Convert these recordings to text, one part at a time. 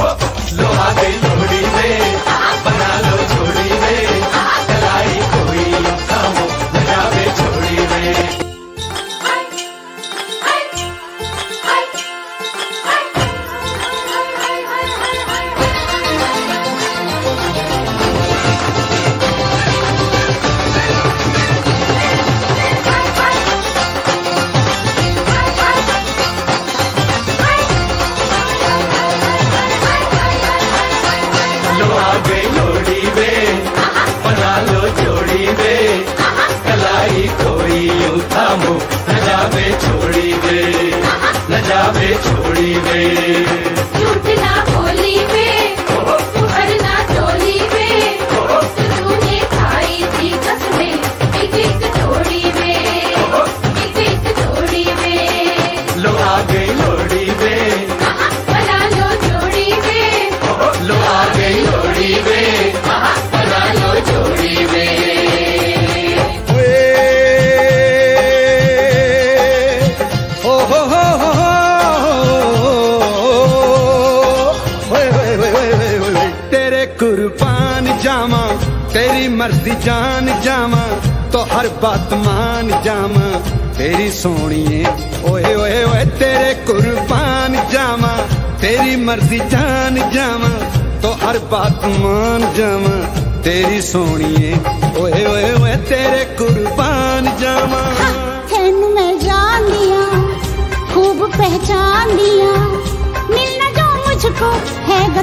लो आ गई लोहड़ी छोड़ी गई न जावे छोड़ी रे कुर्बान जावा तेरी मर्जी जान जावा तो हर बात मान जावा तेरी सोनिए ओए ओए ओए तेरे कुर्बान जावा तेरी मर्जी जान जावा तो हर बात मान जावा तेरी सोनिए ओए ओए ओए तेरे कुर्बान जावा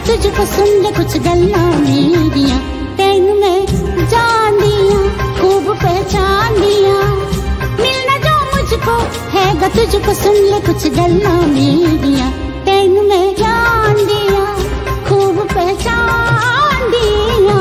तुझको सुन ले कुछ गल्ला मेरिया। तेन में जान दिया खूब पहचान दिया। मिलना जो मुझको हैगा तुझको सुन ले कुछ गल्ला मेरिया। तेन में जान दिया खूब पहचान दिया।